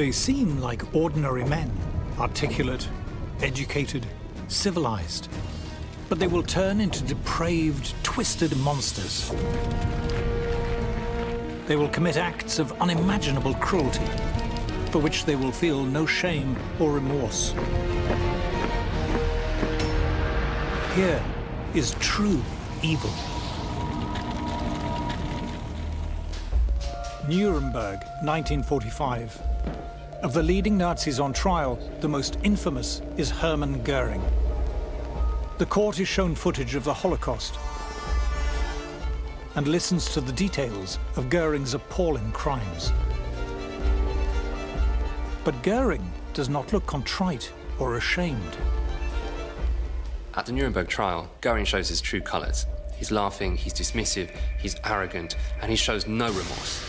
They seem like ordinary men, articulate, educated, civilized. But they will turn into depraved, twisted monsters. They will commit acts of unimaginable cruelty, for which they will feel no shame or remorse. Here is true evil. Nuremberg, 1945. Of the leading Nazis on trial, the most infamous is Hermann Goering. The court is shown footage of the Holocaust and listens to the details of Goering's appalling crimes. But Goering does not look contrite or ashamed. At the Nuremberg trial, Goering shows his true colours. He's laughing, he's dismissive, he's arrogant, and he shows no remorse.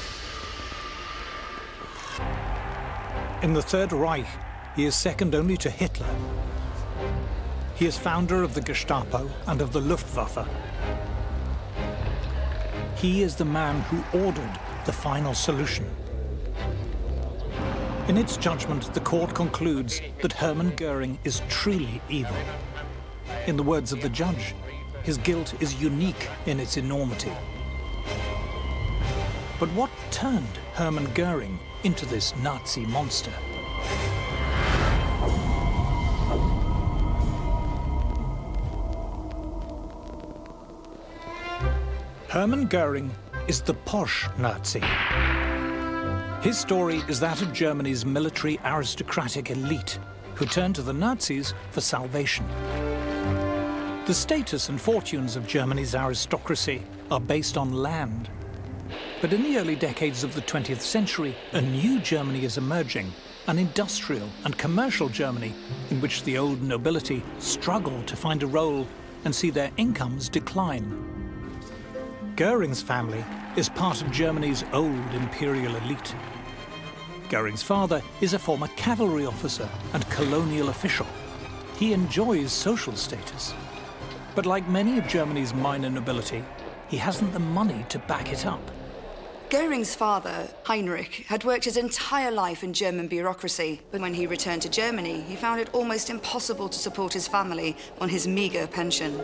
In the Third Reich, he is second only to Hitler. He is founder of the Gestapo and of the Luftwaffe. He is the man who ordered the final solution. In its judgment, the court concludes that Hermann Goering is truly evil. In the words of the judge, his guilt is unique in its enormity. But what turned Hermann Goering into this Nazi monster? Hermann Goering is the posh Nazi. His story is that of Germany's military aristocratic elite who turned to the Nazis for salvation. The status and fortunes of Germany's aristocracy are based on land. But in the early decades of the 20th century, a new Germany is emerging, an industrial and commercial Germany in which the old nobility struggle to find a role and see their incomes decline. Goering's family is part of Germany's old imperial elite. Goering's father is a former cavalry officer and colonial official. He enjoys social status. But like many of Germany's minor nobility, he hasn't the money to back it up. Goering's father, Heinrich, had worked his entire life in German bureaucracy, but when he returned to Germany, he found it almost impossible to support his family on his meagre pension.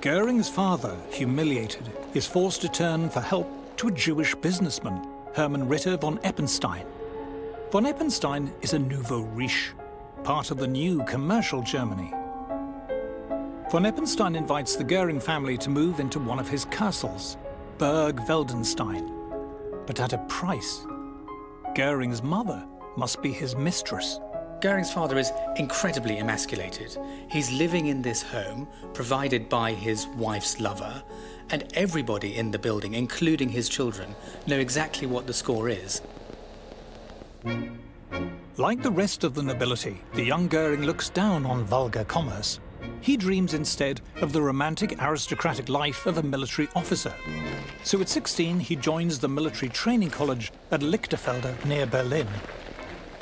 Goering's father, humiliated, is forced to turn for help to a Jewish businessman, Hermann Ritter von Eppenstein. Von Eppenstein is a nouveau riche, part of the new commercial Germany. Von Eppenstein invites the Goering family to move into one of his castles, Burg Veldenstein, but at a price. Goering's mother must be his mistress. Goering's father is incredibly emasculated. He's living in this home provided by his wife's lover, and everybody in the building, including his children, know exactly what the score is. Like the rest of the nobility, the young Goering looks down on vulgar commerce. He dreams instead of the romantic aristocratic life of a military officer. So at 16, he joins the military training college at Lichterfelde near Berlin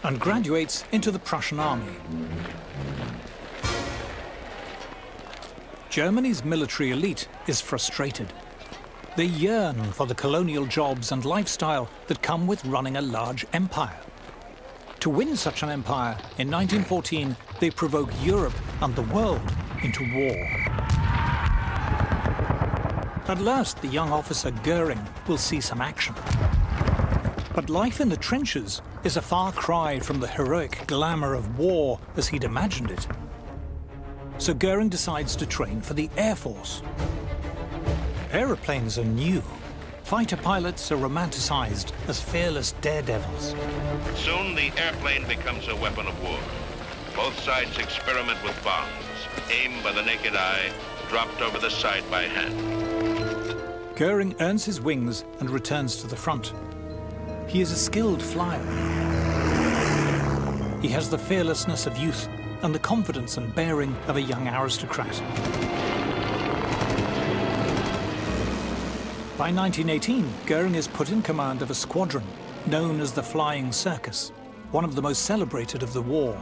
and graduates into the Prussian army. Germany's military elite is frustrated. They yearn for the colonial jobs and lifestyle that come with running a large empire. To win such an empire, in 1914, they provoke Europe and the world into war. At last, the young officer Goering will see some action. But life in the trenches is a far cry from the heroic glamour of war as he'd imagined it. So Goering decides to train for the Air Force. Aeroplanes are new. Fighter pilots are romanticized as fearless daredevils. Soon the airplane becomes a weapon of war. Both sides experiment with bombs, aimed by the naked eye, dropped over the side by hand. Goering earns his wings and returns to the front. He is a skilled flyer. He has the fearlessness of youth and the confidence and bearing of a young aristocrat. By 1918, Goering is put in command of a squadron known as the Flying Circus, one of the most celebrated of the war.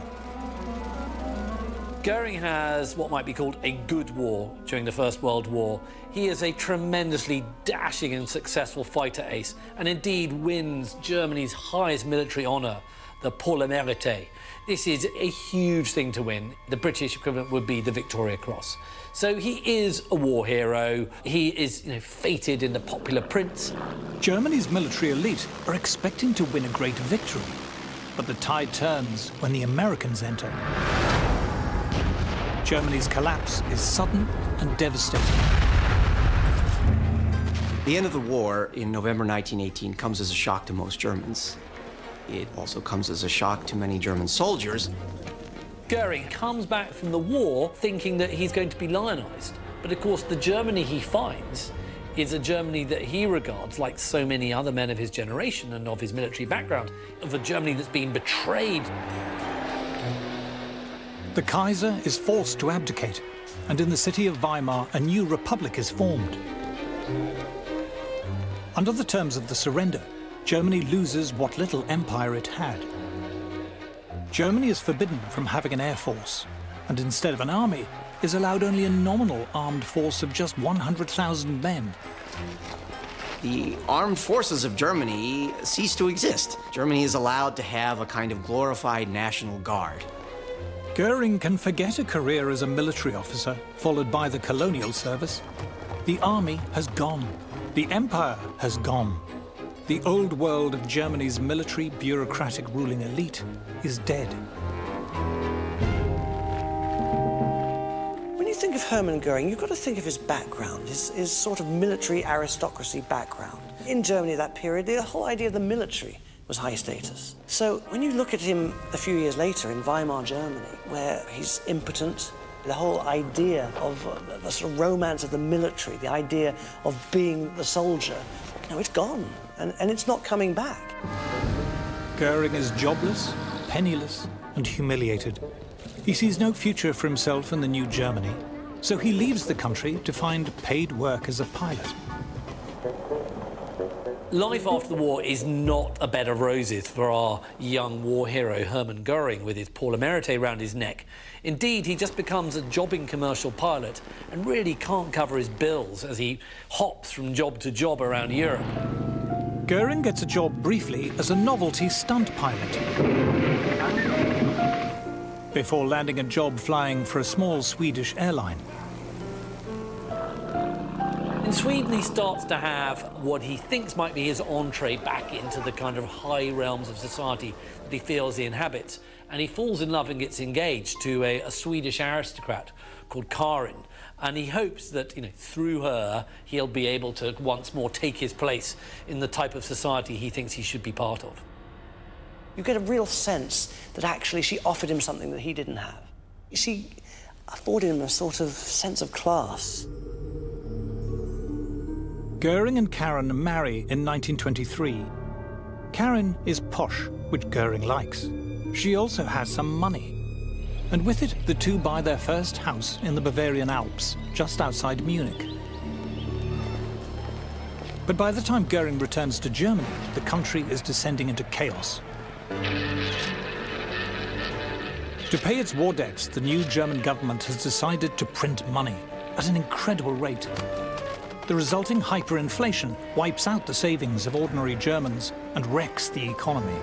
Goering has what might be called a good war during the First World War. He is a tremendously dashing and successful fighter ace, and indeed wins Germany's highest military honour, the Pour le Mérite. This is a huge thing to win. The British equivalent would be the Victoria Cross. So he is a war hero. He is you know, fated in the popular prints. Germany's military elite are expecting to win a great victory. But the tide turns when the Americans enter. Germany's collapse is sudden and devastating. The end of the war in November 1918 comes as a shock to most Germans. It also comes as a shock to many German soldiers. Goering comes back from the war thinking that he's going to be lionized. But of course, the Germany he finds is a Germany that he regards, like so many other men of his generation and of his military background, of a Germany that's been betrayed the Kaiser is forced to abdicate, and in the city of Weimar, a new republic is formed. Under the terms of the surrender, Germany loses what little empire it had. Germany is forbidden from having an air force, and instead of an army, is allowed only a nominal armed force of just 100,000 men. The armed forces of Germany cease to exist. Germany is allowed to have a kind of glorified National Guard. Goering can forget a career as a military officer, followed by the colonial service. The army has gone. The empire has gone. The old world of Germany's military, bureaucratic ruling elite is dead. When you think of Hermann Goering, you've got to think of his background, his, his sort of military aristocracy background. In Germany, at that period, the whole idea of the military was high status. So when you look at him a few years later in Weimar, Germany, where he's impotent, the whole idea of uh, the sort of romance of the military, the idea of being the soldier, no, it's gone, and, and it's not coming back. Goering is jobless, penniless, and humiliated. He sees no future for himself in the new Germany, so he leaves the country to find paid work as a pilot. Life after the war is not a bed of roses for our young war hero Hermann Goering with his Pour le Mérite round his neck. Indeed, he just becomes a jobbing commercial pilot and really can't cover his bills as he hops from job to job around Europe. Goering gets a job briefly as a novelty stunt pilot. Before landing a job flying for a small Swedish airline. In Sweden, he starts to have what he thinks might be his entree back into the kind of high realms of society that he feels he inhabits. And he falls in love and gets engaged to a, a Swedish aristocrat called Karin. And he hopes that, you know, through her, he'll be able to once more take his place in the type of society he thinks he should be part of. You get a real sense that actually she offered him something that he didn't have. She afforded him a sort of sense of class. Goering and Karin marry in 1923. Karin is posh, which Goering likes. She also has some money. And with it, the two buy their first house in the Bavarian Alps, just outside Munich. But by the time Goering returns to Germany, the country is descending into chaos. To pay its war debts, the new German government has decided to print money at an incredible rate. The resulting hyperinflation wipes out the savings of ordinary Germans and wrecks the economy.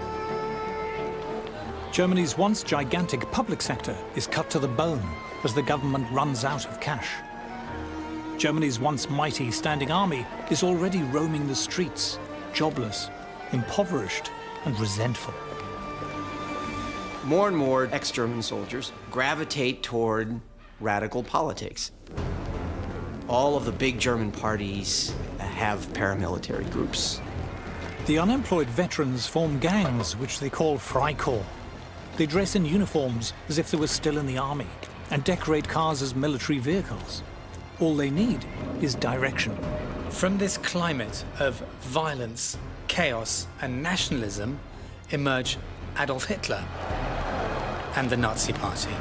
Germany's once gigantic public sector is cut to the bone as the government runs out of cash. Germany's once mighty standing army is already roaming the streets, jobless, impoverished and resentful. More and more ex-German soldiers gravitate toward radical politics. All of the big German parties have paramilitary groups. The unemployed veterans form gangs, which they call Freikorps. They dress in uniforms as if they were still in the army and decorate cars as military vehicles. All they need is direction. From this climate of violence, chaos, and nationalism emerge Adolf Hitler and the Nazi Party.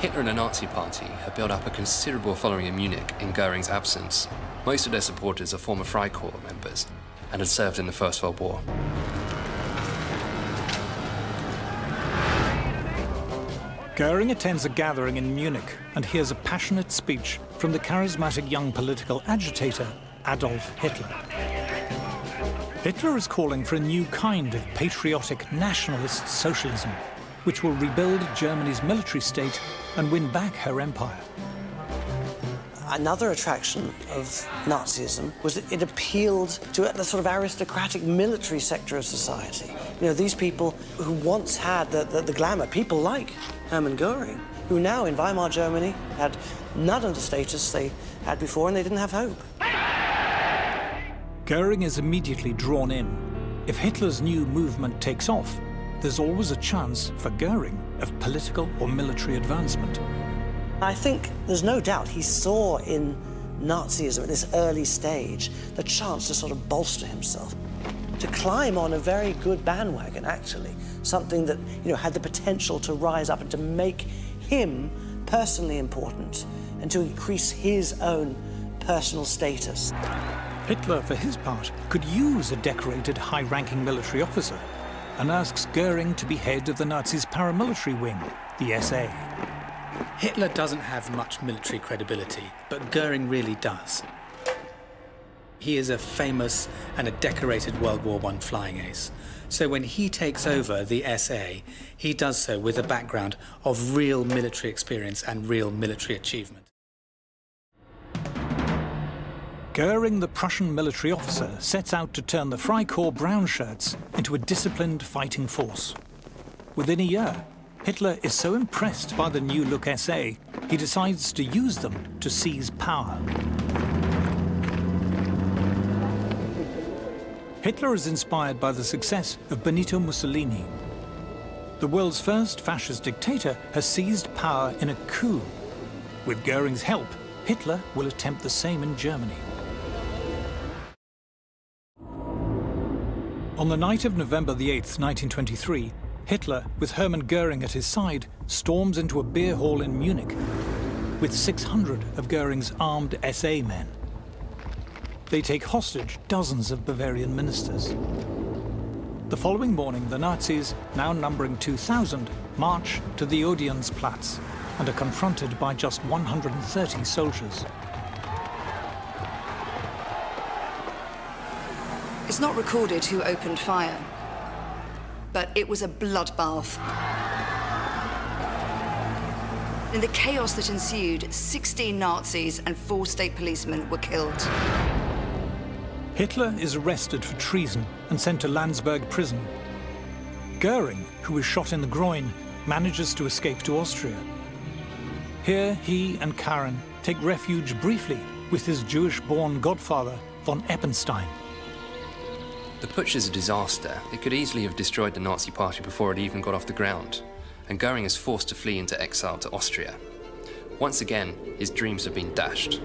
Hitler and the Nazi Party have built up a considerable following in Munich in Goering's absence. Most of their supporters are former Freikorps members and had served in the First World War. Goering attends a gathering in Munich and hears a passionate speech from the charismatic young political agitator, Adolf Hitler. Hitler is calling for a new kind of patriotic nationalist socialism, which will rebuild Germany's military state and win back her empire. Another attraction of Nazism was that it appealed to the sort of aristocratic military sector of society. You know, these people who once had the, the, the glamour, people like Hermann Goering, who now in Weimar Germany had none of the status they had before and they didn't have hope. Goering is immediately drawn in. If Hitler's new movement takes off, there's always a chance for Goering of political or military advancement. I think there's no doubt he saw in Nazism at this early stage the chance to sort of bolster himself, to climb on a very good bandwagon, actually, something that you know had the potential to rise up and to make him personally important and to increase his own personal status. Hitler, for his part, could use a decorated high-ranking military officer and asks Goering to be head of the Nazis' paramilitary wing, the SA. Hitler doesn't have much military credibility, but Goering really does. He is a famous and a decorated World War I flying ace. So when he takes over the SA, he does so with a background of real military experience and real military achievement. Goering, the Prussian military officer, sets out to turn the Freikorps brown shirts into a disciplined fighting force. Within a year, Hitler is so impressed by the new look SA, he decides to use them to seize power. Hitler is inspired by the success of Benito Mussolini. The world's first fascist dictator has seized power in a coup. With Goering's help, Hitler will attempt the same in Germany. On the night of November the 8th, 1923, Hitler, with Hermann Goering at his side, storms into a beer hall in Munich with 600 of Goering's armed SA men. They take hostage dozens of Bavarian ministers. The following morning, the Nazis, now numbering 2,000, march to the Odeonsplatz and are confronted by just 130 soldiers. It's not recorded who opened fire, but it was a bloodbath. In the chaos that ensued, 16 Nazis and four state policemen were killed. Hitler is arrested for treason and sent to Landsberg prison. Goering, who was shot in the groin, manages to escape to Austria. Here, he and Karin take refuge briefly with his Jewish-born godfather, von Eppenstein. The putsch is a disaster. It could easily have destroyed the Nazi party before it even got off the ground, and Goering is forced to flee into exile to Austria. Once again, his dreams have been dashed.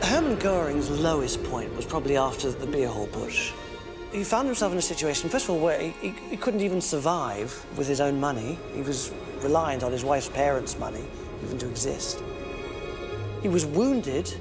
Hermann Goering's lowest point was probably after the beer hall putsch. He found himself in a situation, first of all, where he, he, he couldn't even survive with his own money. He was reliant on his wife's parents' money even to exist. He was wounded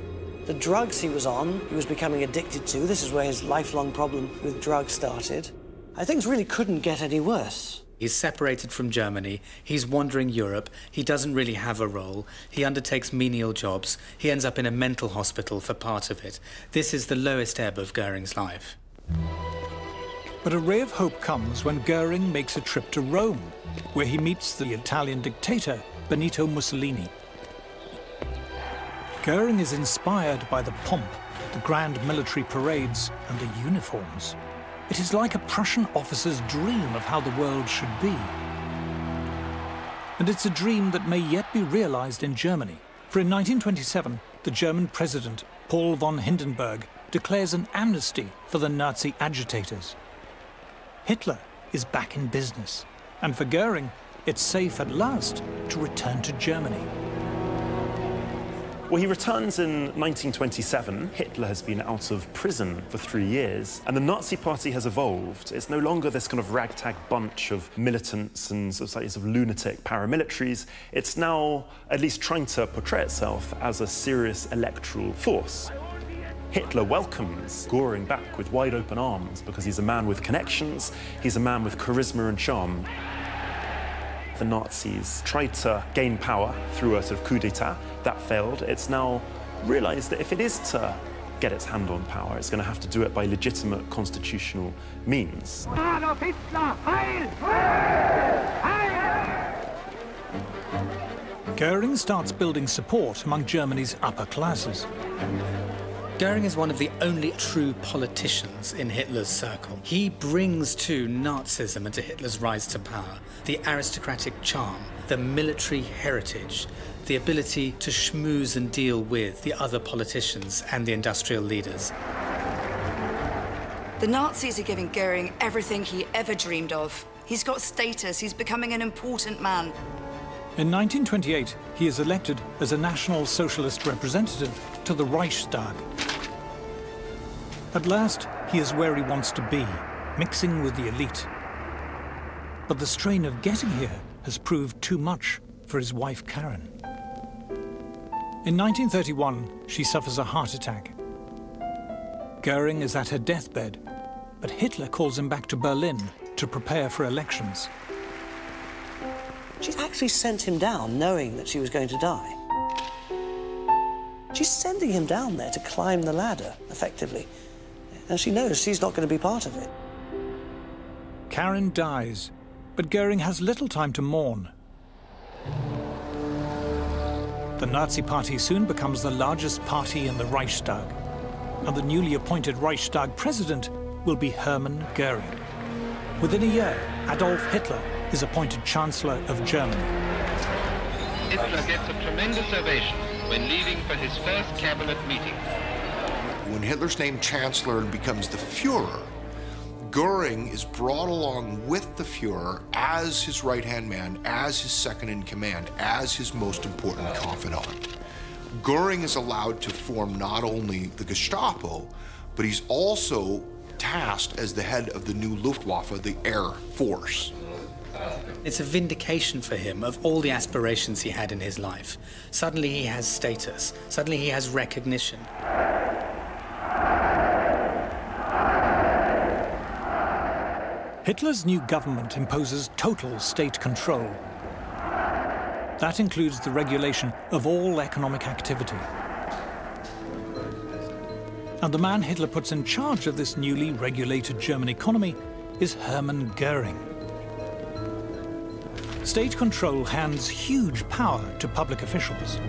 the drugs he was on, he was becoming addicted to. This is where his lifelong problem with drugs started. I think things really couldn't get any worse. He's separated from Germany. He's wandering Europe. He doesn't really have a role. He undertakes menial jobs. He ends up in a mental hospital for part of it. This is the lowest ebb of Goering's life. But a ray of hope comes when Goering makes a trip to Rome, where he meets the Italian dictator, Benito Mussolini. Goering is inspired by the pomp, the grand military parades, and the uniforms. It is like a Prussian officer's dream of how the world should be. And it's a dream that may yet be realized in Germany. For in 1927, the German president, Paul von Hindenburg, declares an amnesty for the Nazi agitators. Hitler is back in business, and for Goering, it's safe at last to return to Germany. Well, he returns in 1927. Hitler has been out of prison for three years, and the Nazi Party has evolved. It's no longer this kind of ragtag bunch of militants and sort of, lunatic paramilitaries. It's now at least trying to portray itself as a serious electoral force. Hitler welcomes Goering back with wide open arms because he's a man with connections, he's a man with charisma and charm. The Nazis tried to gain power through a sort of coup d'etat. That failed. It's now realized that if it is to get its hand on power, it's going to have to do it by legitimate constitutional means. Adolf Hitler, heil! Heil! Goering starts building support among Germany's upper classes. Goering is one of the only true politicians in Hitler's circle. He brings to Nazism and to Hitler's rise to power the aristocratic charm, the military heritage, the ability to schmooze and deal with the other politicians and the industrial leaders. The Nazis are giving Goering everything he ever dreamed of. He's got status, he's becoming an important man. In 1928, he is elected as a National Socialist representative to the Reichstag. At last, he is where he wants to be, mixing with the elite. But the strain of getting here has proved too much for his wife Karin. In 1931, she suffers a heart attack. Goering is at her deathbed, but Hitler calls him back to Berlin to prepare for elections. She actually sent him down knowing that she was going to die. She's sending him down there to climb the ladder, effectively. And she knows she's not going to be part of it. Karin dies, but Goering has little time to mourn. The Nazi Party soon becomes the largest party in the Reichstag, and the newly appointed Reichstag president will be Hermann Goering. Within a year, Adolf Hitler is appointed Chancellor of Germany. Hitler gets a tremendous ovation when leaving for his first cabinet meeting. When Hitler's named Chancellor and becomes the Fuhrer, Goering is brought along with the Fuhrer as his right hand man, as his second in command, as his most important confidant. Goering is allowed to form not only the Gestapo, but he's also tasked as the head of the new Luftwaffe, the Air Force. It's a vindication for him of all the aspirations he had in his life. Suddenly he has status, suddenly he has recognition. Hitler's new government imposes total state control. That includes the regulation of all economic activity. And the man Hitler puts in charge of this newly regulated German economy is Hermann Goering. State control hands huge power to public officials.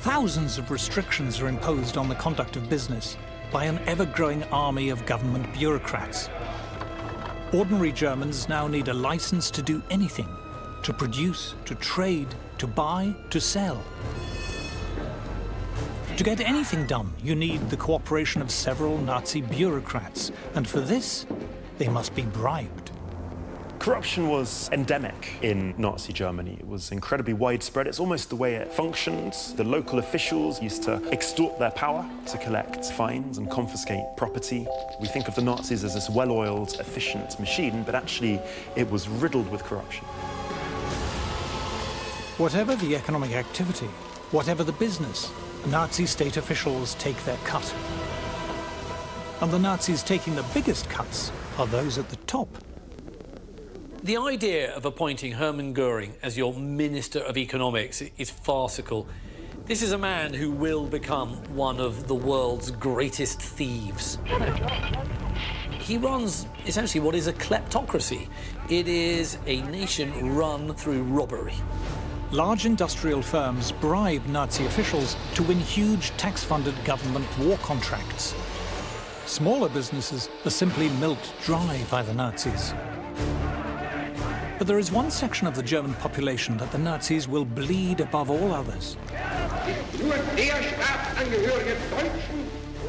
Thousands of restrictions are imposed on the conduct of business by an ever-growing army of government bureaucrats. Ordinary Germans now need a license to do anything, to produce, to trade, to buy, to sell. To get anything done, you need the cooperation of several Nazi bureaucrats, and for this, they must be bribed. Corruption was endemic in Nazi Germany. It was incredibly widespread. It's almost the way it functioned. The local officials used to extort their power to collect fines and confiscate property. We think of the Nazis as this well-oiled, efficient machine, but actually it was riddled with corruption. Whatever the economic activity, whatever the business, Nazi state officials take their cut. And the Nazis taking the biggest cuts are those at the top. The idea of appointing Hermann Goering as your Minister of Economics is farcical. This is a man who will become one of the world's greatest thieves. He runs essentially what is a kleptocracy. It is a nation run through robbery. Large industrial firms bribe Nazi officials to win huge tax-funded government war contracts. Smaller businesses are simply milked dry by the Nazis. But there is one section of the German population that the Nazis will bleed above all others.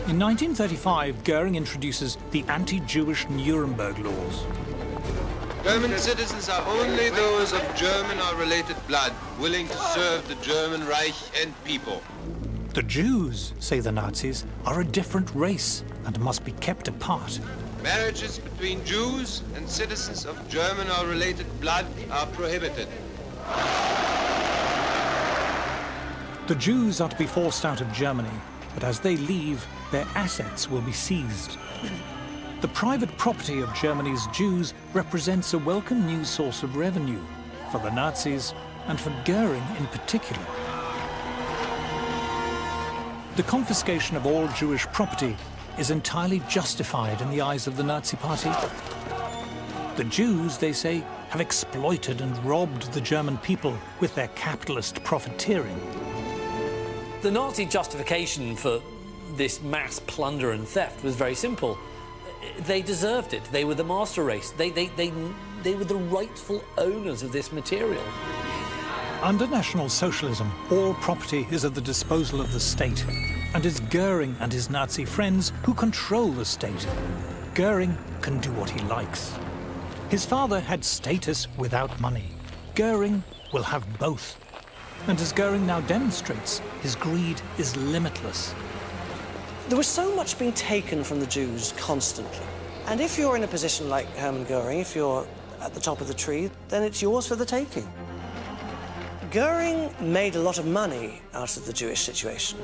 In 1935, Goering introduces the anti-Jewish Nuremberg laws. German citizens are only those of German or related blood, willing to serve the German Reich and people. The Jews, say the Nazis, are a different race and must be kept apart. Marriages between Jews and citizens of German or related blood are prohibited. The Jews are to be forced out of Germany, but as they leave, their assets will be seized. The private property of Germany's Jews represents a welcome new source of revenue, for the Nazis and for Goering in particular. The confiscation of all Jewish property is entirely justified in the eyes of the Nazi Party. The Jews, they say, have exploited and robbed the German people with their capitalist profiteering. The Nazi justification for this mass plunder and theft was very simple. They deserved it. They were the master race. They, they, they, they were the rightful owners of this material. Under National Socialism, all property is at the disposal of the state, and it's Goering and his Nazi friends who control the state. Goering can do what he likes. His father had status without money. Goering will have both. And as Goering now demonstrates, his greed is limitless. There was so much being taken from the Jews constantly. And if you're in a position like Hermann Goering, if you're at the top of the tree, then it's yours for the taking. Goering made a lot of money out of the Jewish situation.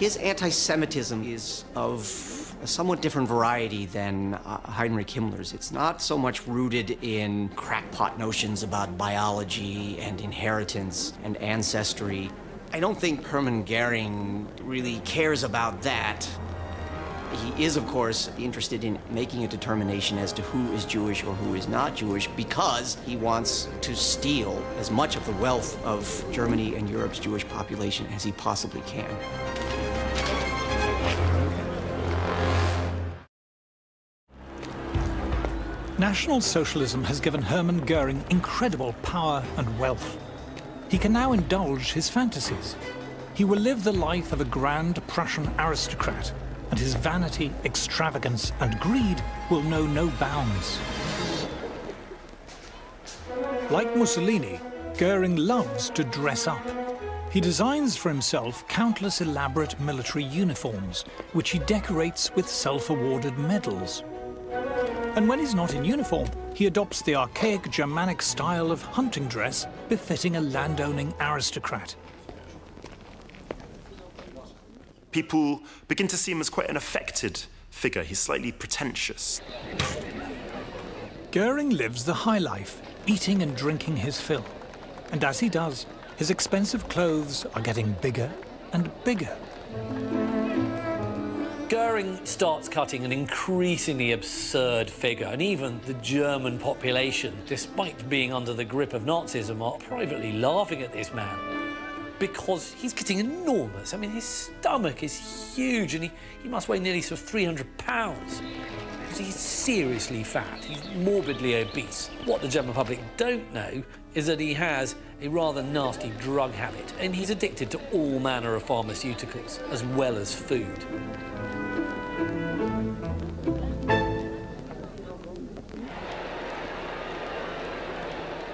His anti Semitism is of a somewhat different variety than uh, Heinrich Himmler's. It's not so much rooted in crackpot notions about biology and inheritance and ancestry. I don't think Hermann Goering really cares about that. He is, of course, interested in making a determination as to who is Jewish or who is not Jewish because he wants to steal as much of the wealth of Germany and Europe's Jewish population as he possibly can. National Socialism has given Hermann Goering incredible power and wealth. He can now indulge his fantasies. He will live the life of a grand Prussian aristocrat, and his vanity, extravagance, and greed will know no bounds. Like Mussolini, Goering loves to dress up. He designs for himself countless elaborate military uniforms, which he decorates with self-awarded medals. And when he's not in uniform, he adopts the archaic Germanic style of hunting dress befitting a landowning aristocrat. People begin to see him as quite an affected figure. He's slightly pretentious. Goering lives the high life, eating and drinking his fill. And as he does, his expensive clothes are getting bigger and bigger. Goering starts cutting an increasingly absurd figure, and even the German population, despite being under the grip of Nazism, are privately laughing at this man because he's getting enormous. I mean, his stomach is huge, and he, he must weigh nearly sort of 300 pounds. He's seriously fat. He's morbidly obese. What the German public don't know is that he has a rather nasty drug habit, and he's addicted to all manner of pharmaceuticals as well as food.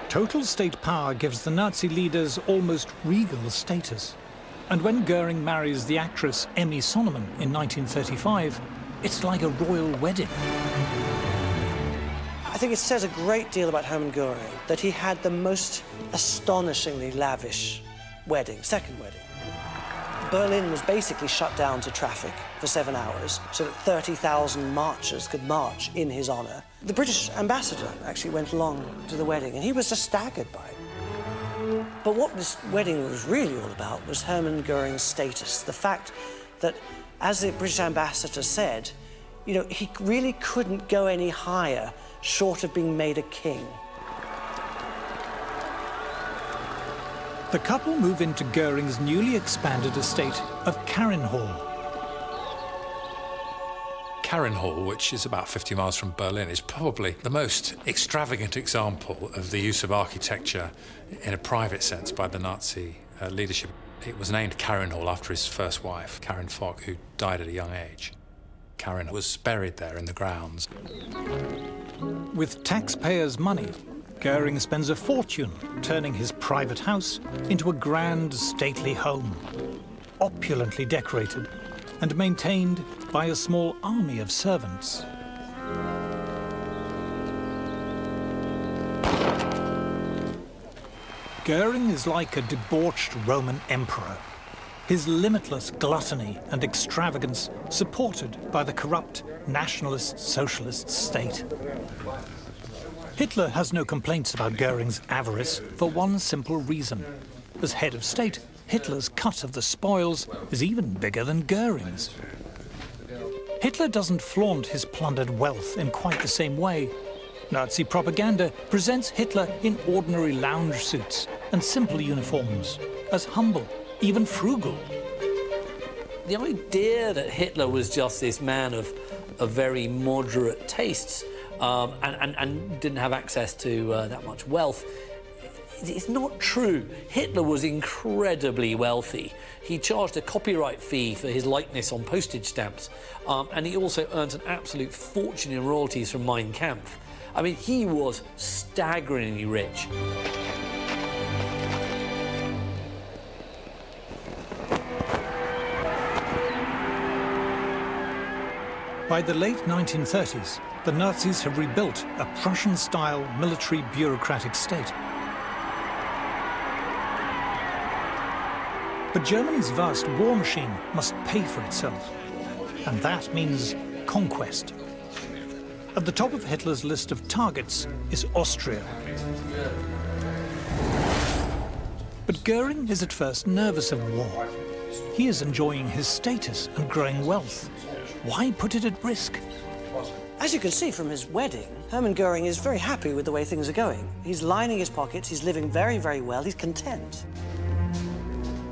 Total state power gives the Nazi leaders almost regal status. And when Goering marries the actress Emmy Sonnemann in 1935, it's like a royal wedding. I think it says a great deal about Hermann Goering that he had the most astonishingly lavish wedding, second wedding. Berlin was basically shut down to traffic for seven hours so that 30,000 marchers could march in his honor. The British ambassador actually went along to the wedding, and he was just staggered by it. But what this wedding was really all about was Hermann Goering's status, the fact that, as the British ambassador said, you know, he really couldn't go any higher short of being made a king. The couple move into Goering's newly expanded estate of Carinhall. Carinhall, which is about 50 miles from Berlin, is probably the most extravagant example of the use of architecture in a private sense by the Nazi uh, leadership. It was named Carinhall after his first wife, Karin Fock, who died at a young age. Karin was buried there in the grounds. With taxpayers' money, Goering spends a fortune turning his private house into a grand, stately home, opulently decorated and maintained by a small army of servants. Goering is like a debauched Roman emperor, his limitless gluttony and extravagance supported by the corrupt nationalist socialist state. Hitler has no complaints about Goering's avarice for one simple reason. As head of state, Hitler's cut of the spoils is even bigger than Goering's. Hitler doesn't flaunt his plundered wealth in quite the same way. Nazi propaganda presents Hitler in ordinary lounge suits and simple uniforms, as humble, even frugal. The idea that Hitler was just this man of, of very moderate tastes um, and, and, and, didn't have access to uh, that much wealth it's not true. Hitler was incredibly wealthy. He charged a copyright fee for his likeness on postage stamps, um, and he also earned an absolute fortune in royalties from Mein Kampf. I mean, he was staggeringly rich. By the late 1930s, the Nazis have rebuilt a Prussian-style military bureaucratic state. But Germany's vast war machine must pay for itself. And that means conquest. At the top of Hitler's list of targets is Austria. But Goering is at first nervous of war. He is enjoying his status and growing wealth. Why put it at risk? As you can see from his wedding, Hermann Goering is very happy with the way things are going. He's lining his pockets, he's living very, very well, he's content.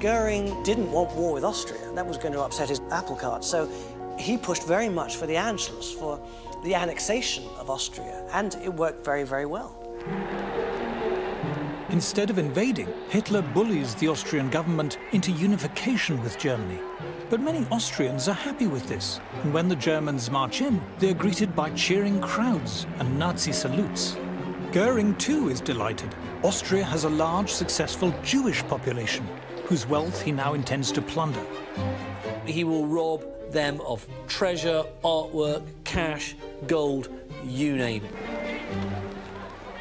Goering didn't want war with Austria. That was going to upset his apple cart. So he pushed very much for the Anschluss, for the annexation of Austria, and it worked very, very well. Instead of invading, Hitler bullies the Austrian government into unification with Germany. But many Austrians are happy with this, and when the Germans march in, they are greeted by cheering crowds and Nazi salutes. Goering too is delighted. Austria has a large, successful Jewish population, whose wealth he now intends to plunder. He will rob them of treasure, artwork, cash, gold, you name it.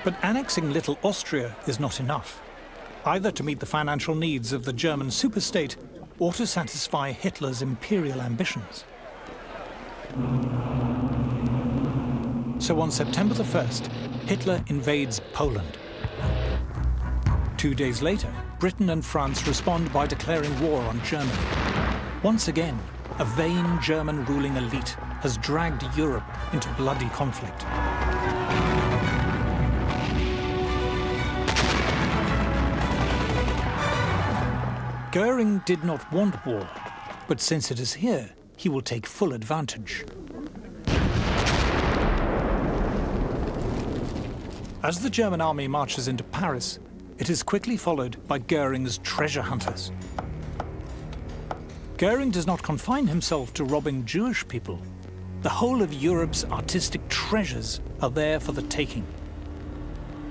But annexing Little Austria is not enough, either to meet the financial needs of the German superstate or to satisfy Hitler's imperial ambitions. So on September the 1st, Hitler invades Poland. Two days later, Britain and France respond by declaring war on Germany. Once again, a vain German ruling elite has dragged Europe into bloody conflict. Goering did not want war, but since it is here, he will take full advantage. As the German army marches into Paris, it is quickly followed by Goering's treasure hunters. Goering does not confine himself to robbing Jewish people. The whole of Europe's artistic treasures are there for the taking.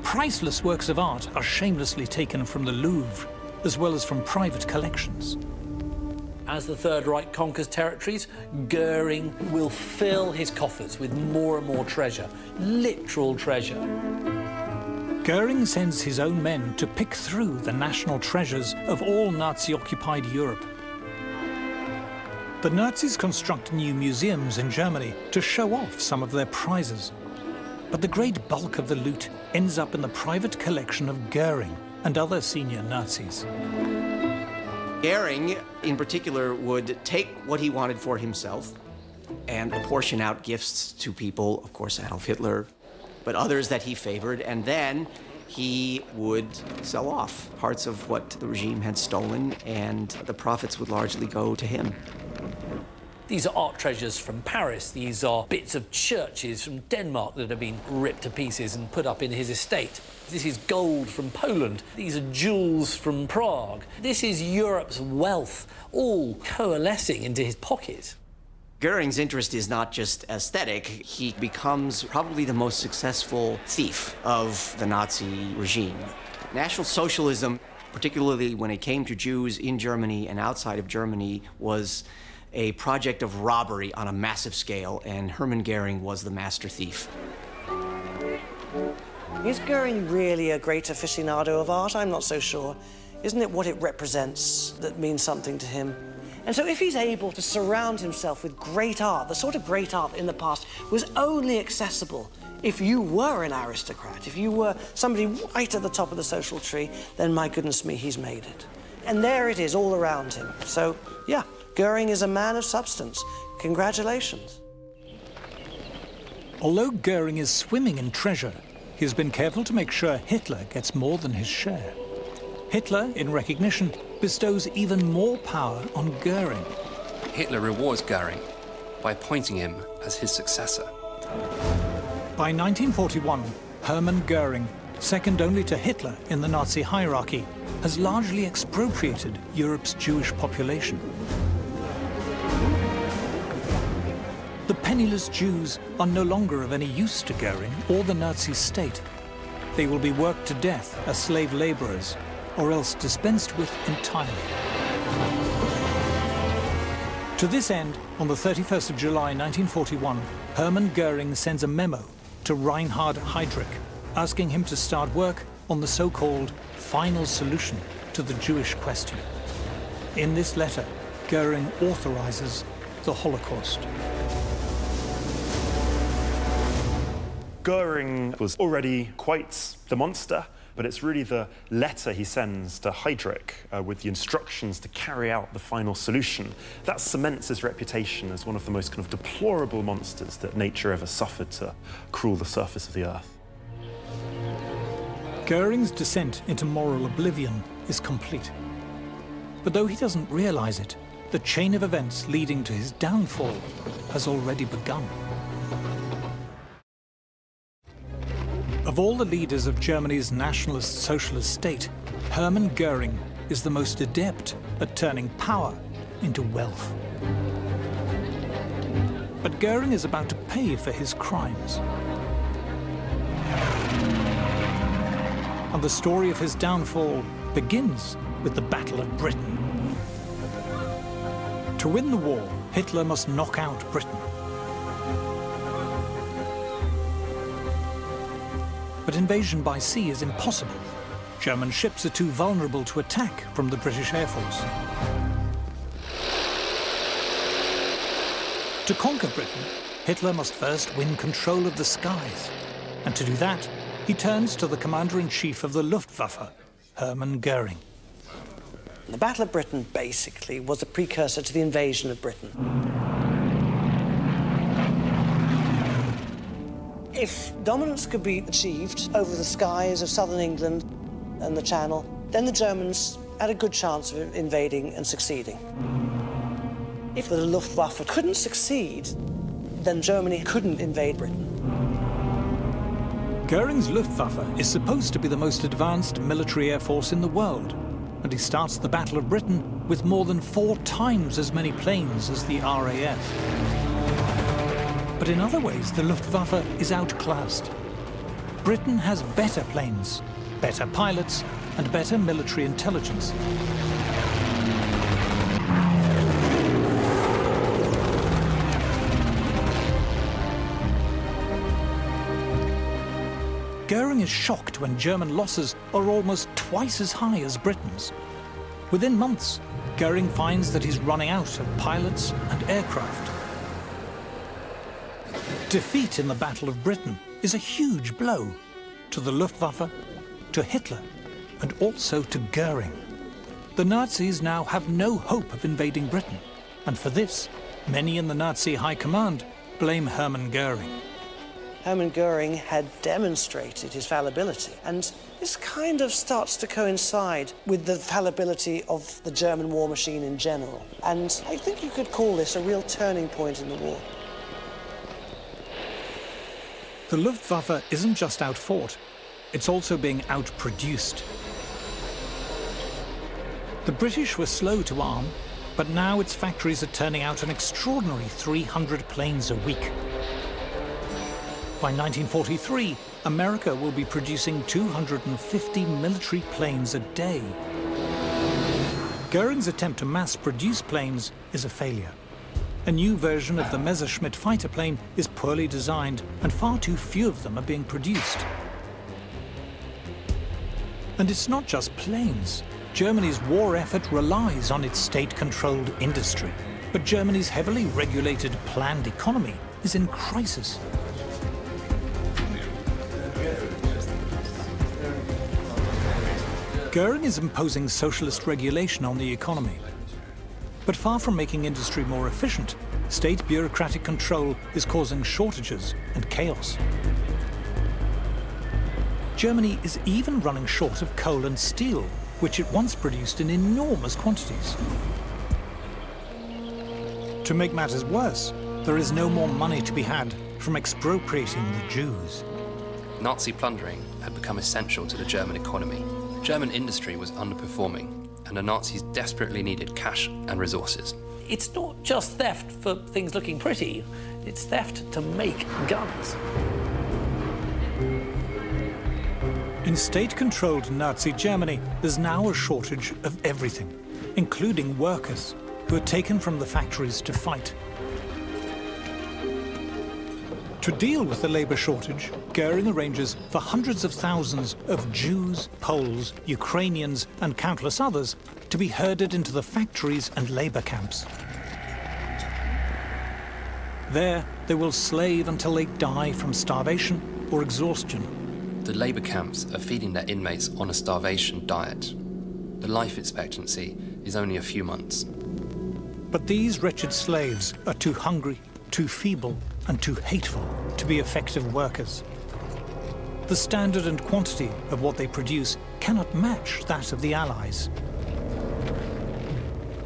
Priceless works of art are shamelessly taken from the Louvre, as well as from private collections. As the Third Reich conquers territories, Goering will fill his coffers with more and more treasure, literal treasure. Goering sends his own men to pick through the national treasures of all Nazi-occupied Europe. The Nazis construct new museums in Germany to show off some of their prizes. But the great bulk of the loot ends up in the private collection of Goering and other senior Nazis. Goering, in particular, would take what he wanted for himself and portion out gifts to people, of course, Adolf Hitler, but others that he favored, and then he would sell off parts of what the regime had stolen, and the profits would largely go to him. These are art treasures from Paris. These are bits of churches from Denmark that have been ripped to pieces and put up in his estate. This is gold from Poland. These are jewels from Prague. This is Europe's wealth, all coalescing into his pocket. Goering's interest is not just aesthetic. He becomes probably the most successful thief of the Nazi regime. National Socialism, particularly when it came to Jews in Germany and outside of Germany, was a project of robbery on a massive scale, and Hermann Goering was the master thief. Is Goering really a great aficionado of art? I'm not so sure. Isn't it what it represents that means something to him? And so if he's able to surround himself with great art, the sort of great art in the past was only accessible If you were an aristocrat, if you were somebody right at the top of the social tree, then my goodness me, he's made it. And there it is all around him. So, yeah, Goering is a man of substance. Congratulations. Although Goering is swimming in treasure, he has been careful to make sure Hitler gets more than his share. Hitler, in recognition, bestows even more power on Goering. Hitler rewards Goering by appointing him as his successor. By 1941, Hermann Goering, second only to Hitler in the Nazi hierarchy, has largely expropriated Europe's Jewish population. Penniless Jews are no longer of any use to Goering or the Nazi state. They will be worked to death as slave laborers, or else dispensed with entirely. To this end, on the 31st of July 1941, Hermann Goering sends a memo to Reinhard Heydrich, asking him to start work on the so-called final solution to the Jewish question. In this letter, Goering authorizes the Holocaust. Goering was already quite the monster, but it's really the letter he sends to Heydrich uh, with the instructions to carry out the final solution that cements his reputation as one of the most kind of deplorable monsters that nature ever suffered to crawl the surface of the earth. Goering's descent into moral oblivion is complete. But though he doesn't realize it, the chain of events leading to his downfall has already begun. Of all the leaders of Germany's nationalist socialist state, Hermann Goering is the most adept at turning power into wealth. But Goering is about to pay for his crimes. And the story of his downfall begins with the Battle of Britain. To win the war, Hitler must knock out Britain. But invasion by sea is impossible. German ships are too vulnerable to attack from the British Air Force. To conquer Britain, Hitler must first win control of the skies. And to do that, he turns to the Commander-in-Chief of the Luftwaffe, Hermann Goering. The Battle of Britain basically was a precursor to the invasion of Britain. If dominance could be achieved over the skies of southern England and the Channel, then the Germans had a good chance of invading and succeeding. If the Luftwaffe couldn't succeed, then Germany couldn't invade Britain. Goering's Luftwaffe is supposed to be the most advanced military air force in the world, and he starts the Battle of Britain with more than four times as many planes as the RAF. But in other ways, the Luftwaffe is outclassed. Britain has better planes, better pilots, and better military intelligence. Goering is shocked when German losses are almost twice as high as Britain's. Within months, Goering finds that he's running out of pilots and aircraft. Defeat in the Battle of Britain is a huge blow to the Luftwaffe, to Hitler, and also to Goering. The Nazis now have no hope of invading Britain, and for this, many in the Nazi high command blame Hermann Goering. Hermann Goering had demonstrated his fallibility, and this kind of starts to coincide with the fallibility of the German war machine in general. And I think you could call this a real turning point in the war. The Luftwaffe isn't just outfought, it's also being outproduced. The British were slow to arm, but now its factories are turning out an extraordinary 300 planes a week. By 1943, America will be producing 250 military planes a day. Goering's attempt to mass produce planes is a failure a new version of the Messerschmitt fighter plane is poorly designed and far too few of them are being produced. And it's not just planes. Germany's war effort relies on its state-controlled industry. But Germany's heavily regulated planned economy is in crisis. Goering is imposing socialist regulation on the economy, but far from making industry more efficient, state bureaucratic control is causing shortages and chaos. Germany is even running short of coal and steel, which it once produced in enormous quantities. To make matters worse, there is no more money to be had from expropriating the Jews. Nazi plundering had become essential to the German economy. German industry was underperforming, and the Nazis desperately needed cash and resources. It's not just theft for things looking pretty, it's theft to make guns. In state-controlled Nazi Germany, there's now a shortage of everything, including workers, who are taken from the factories to fight. To deal with the labour shortage, Goering arranges for hundreds of thousands of Jews, Poles, Ukrainians and countless others to be herded into the factories and labour camps. There, they will slave until they die from starvation or exhaustion. The labour camps are feeding their inmates on a starvation diet. The life expectancy is only a few months. But these wretched slaves are too hungry, too feeble and too hateful to be effective workers. The standard and quantity of what they produce cannot match that of the Allies.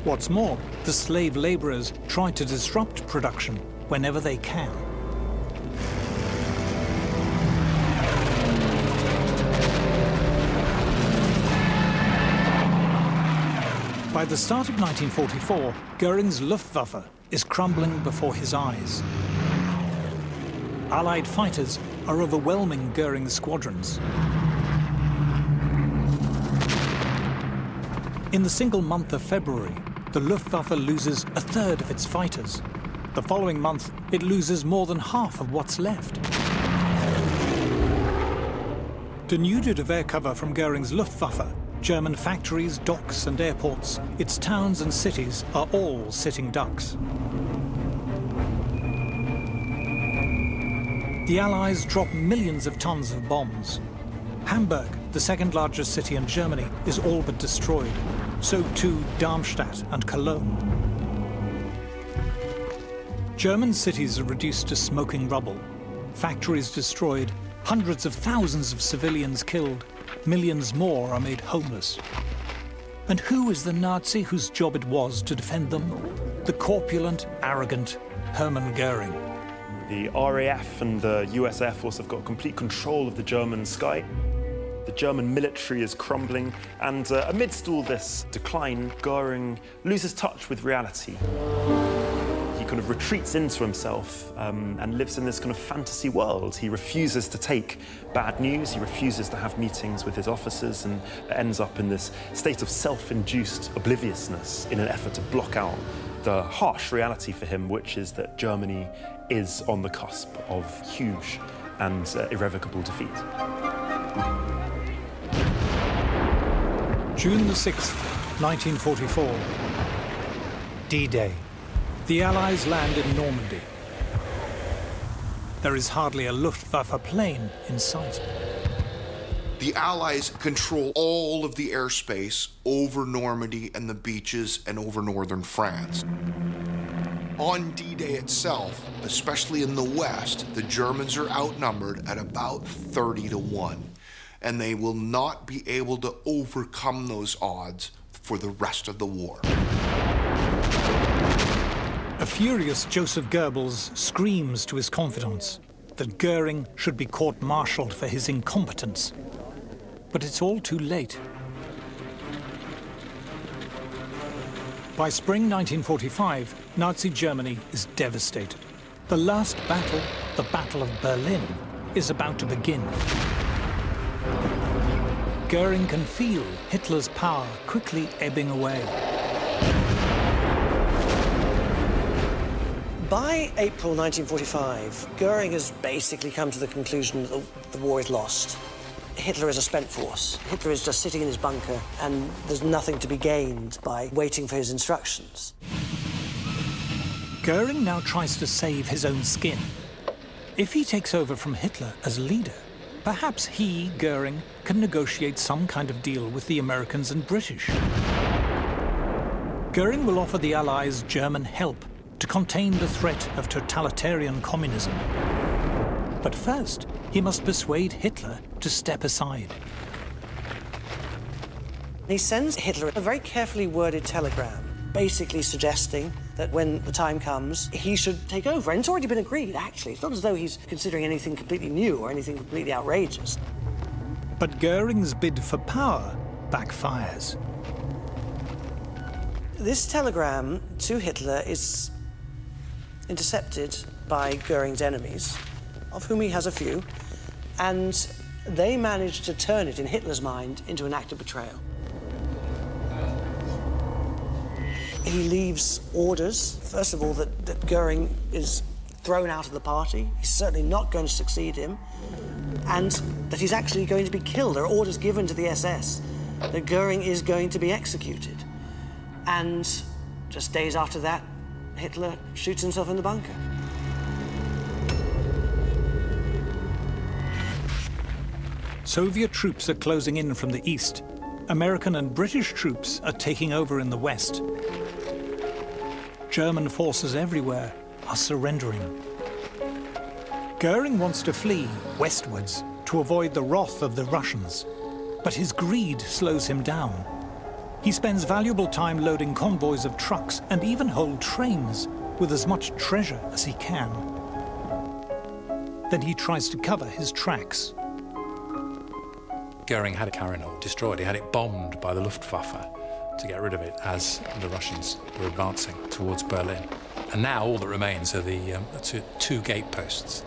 What's more, the slave labourers try to disrupt production whenever they can. By the start of 1944, Goering's Luftwaffe is crumbling before his eyes. Allied fighters are overwhelming Goering's squadrons. In the single month of February, the Luftwaffe loses a third of its fighters. The following month, it loses more than half of what's left. Denuded of air cover from Goering's Luftwaffe, German factories, docks and airports, its towns and cities are all sitting ducks. The Allies drop millions of tons of bombs. Hamburg, the second largest city in Germany, is all but destroyed. So too Darmstadt and Cologne. German cities are reduced to smoking rubble, factories destroyed, hundreds of thousands of civilians killed, millions more are made homeless. And who is the Nazi whose job it was to defend them? The corpulent, arrogant Hermann Goering. The RAF and the US Air Force have got complete control of the German sky. The German military is crumbling, and uh, amidst all this decline, Goering loses touch with reality. He kind of retreats into himself um, and lives in this kind of fantasy world. He refuses to take bad news, he refuses to have meetings with his officers, and ends up in this state of self induced obliviousness in an effort to block out the harsh reality for him, which is that Germany is on the cusp of huge and uh, irrevocable defeat. June the 6th, 1944. D-Day. The Allies land in Normandy. There is hardly a Luftwaffe plane in sight. The Allies control all of the airspace over Normandy and the beaches and over northern France. On D Day itself, especially in the West, the Germans are outnumbered at about 30 to 1, and they will not be able to overcome those odds for the rest of the war. A furious Joseph Goebbels screams to his confidants that Goering should be court-martialed for his incompetence. But it's all too late. By spring 1945, Nazi Germany is devastated. The last battle, the Battle of Berlin, is about to begin. Goering can feel Hitler's power quickly ebbing away. By April 1945, Goering has basically come to the conclusion that the war is lost. Hitler is a spent force. Hitler is just sitting in his bunker, and there's nothing to be gained by waiting for his instructions. Goering now tries to save his own skin. If he takes over from Hitler as leader, Perhaps he, Goering, can negotiate some kind of deal with the Americans and British. Goering will offer the Allies German help to contain the threat of totalitarian communism. But first, he must persuade Hitler to step aside. He sends Hitler a very carefully worded telegram, basically suggesting that when the time comes, he should take over. And it's already been agreed, actually. It's not as though he's considering anything completely new or anything completely outrageous. But Goering's bid for power backfires. This telegram to Hitler is intercepted by Goering's enemies, of whom he has a few, and they manage to turn it, in Hitler's mind, into an act of betrayal. He leaves orders, first of all, that, that Goering is thrown out of the party. He's certainly not going to succeed him. And that he's actually going to be killed. There are orders given to the SS that Goering is going to be executed. And just days after that, Hitler shoots himself in the bunker. Soviet troops are closing in from the east. American and British troops are taking over in the west. German forces everywhere are surrendering. Goering wants to flee westwards to avoid the wrath of the Russians, but his greed slows him down. He spends valuable time loading convoys of trucks and even whole trains with as much treasure as he can. Then he tries to cover his tracks. Goering had Carinhall destroyed. He had it bombed by the Luftwaffe to get rid of it as the Russians were advancing towards Berlin. And now all that remains are the um, two, two gate posts.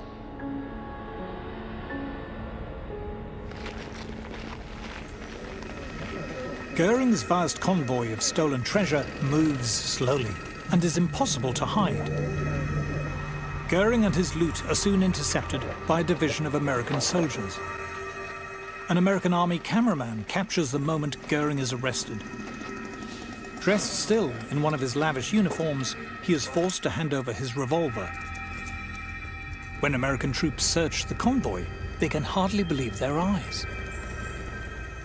Goering's vast convoy of stolen treasure moves slowly and is impossible to hide. Goering and his loot are soon intercepted by a division of American soldiers. An American army cameraman captures the moment Goering is arrested. Dressed still in one of his lavish uniforms, he is forced to hand over his revolver. When American troops search the convoy, they can hardly believe their eyes.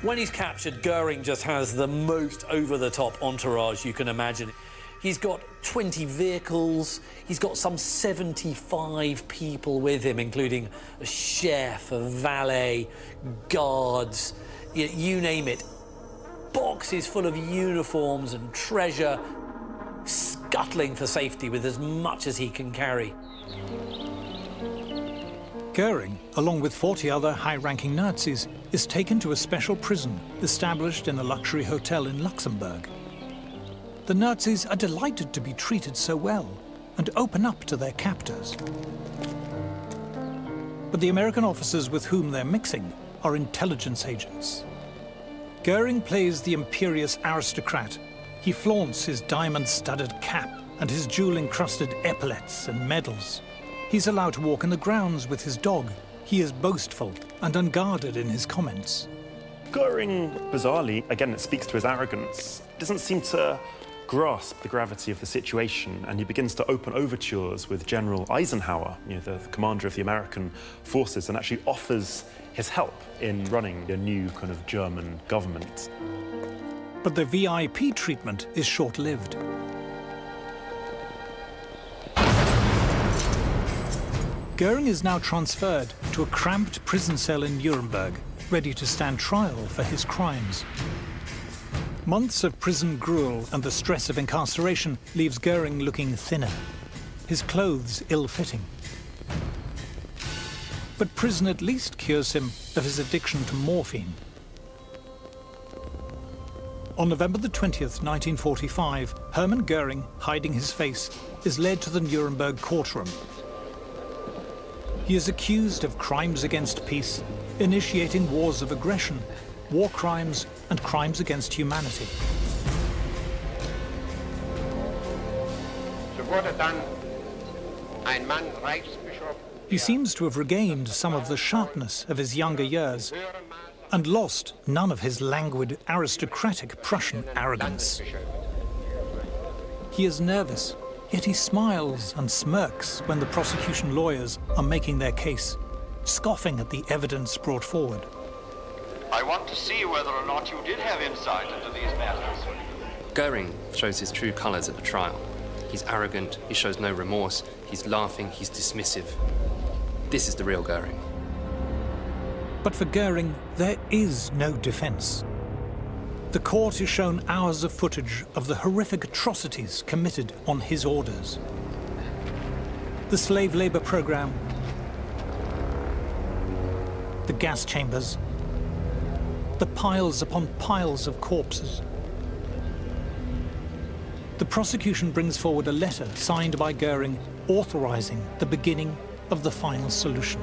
When he's captured, Goering just has the most over-the-top entourage you can imagine. He's got 20 vehicles, he's got some 75 people with him, including a chef, a valet, guards, you, you name it. Boxes full of uniforms and treasure, scuttling for safety with as much as he can carry. Goering, along with 40 other high-ranking Nazis, is taken to a special prison established in a luxury hotel in Luxembourg. The Nazis are delighted to be treated so well and open up to their captors. But the American officers with whom they're mixing are intelligence agents. Goering plays the imperious aristocrat. He flaunts his diamond-studded cap and his jewel-encrusted epaulets and medals. He's allowed to walk in the grounds with his dog. He is boastful and unguarded in his comments. Goering, bizarrely, again, it speaks to his arrogance, doesn't seem to grasp the gravity of the situation and he begins to open overtures with General Eisenhower, you know, the, the, commander of the American forces, and actually offers his help in running a new kind of German government. But the VIP treatment is short-lived. Goering is now transferred to a cramped prison cell in Nuremberg, ready to stand trial for his crimes. Months of prison gruel and the stress of incarceration leaves Goering looking thinner, his clothes ill-fitting. But prison at least cures him of his addiction to morphine. On November the 20th, 1945, Hermann Goering, hiding his face, is led to the Nuremberg courtroom he is accused of crimes against peace, initiating wars of aggression, war crimes, and crimes against humanity. He seems to have regained some of the sharpness of his younger years and lost none of his languid, aristocratic Prussian arrogance. He is nervous Yet he smiles and smirks when the prosecution lawyers are making their case. scoffing at the evidence brought forward. I want to see whether or not you did have insight into these matters. Goering shows his true colours at the trial. He's arrogant, he shows no remorse, he's laughing, he's dismissive. This is the real Goering. But for Goering, there is no defence. The court is shown hours of footage of the horrific atrocities committed on his orders. The slave labour programme, the gas chambers, the piles upon piles of corpses. The prosecution brings forward a letter signed by Goering authorising the beginning of the final solution.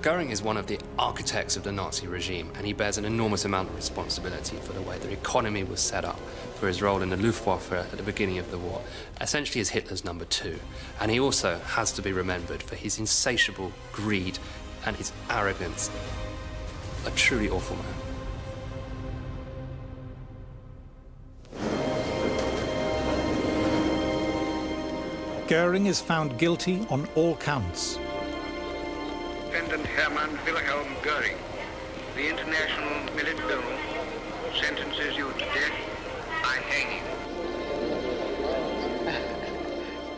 Goering is one of the architects of the Nazi regime, and he bears an enormous amount of responsibility for the way the economy was set up, for his role in the Luftwaffe at the beginning of the war, essentially as Hitler's number two. And he also has to be remembered for his insatiable greed and his arrogance. A truly awful man. Goering is found guilty on all counts. Defendant Hermann Wilhelm Goering, the International Military sentences you to death by hanging.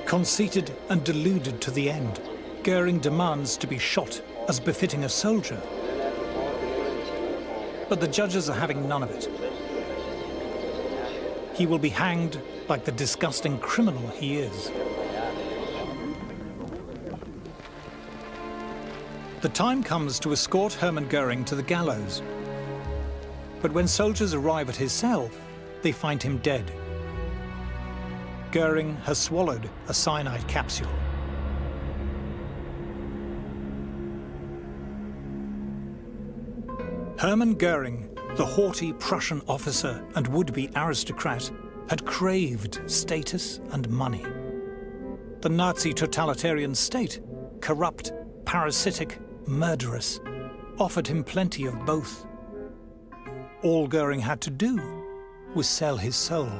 Conceited and deluded to the end, Goering demands to be shot as befitting a soldier. But the judges are having none of it. He will be hanged like the disgusting criminal he is. The time comes to escort Hermann Goering to the gallows. But when soldiers arrive at his cell, they find him dead. Goering has swallowed a cyanide capsule. Hermann Goering, the haughty Prussian officer and would-be aristocrat, had craved status and money. The Nazi totalitarian state, corrupt, parasitic, murderous, offered him plenty of both. All Goering had to do was sell his soul.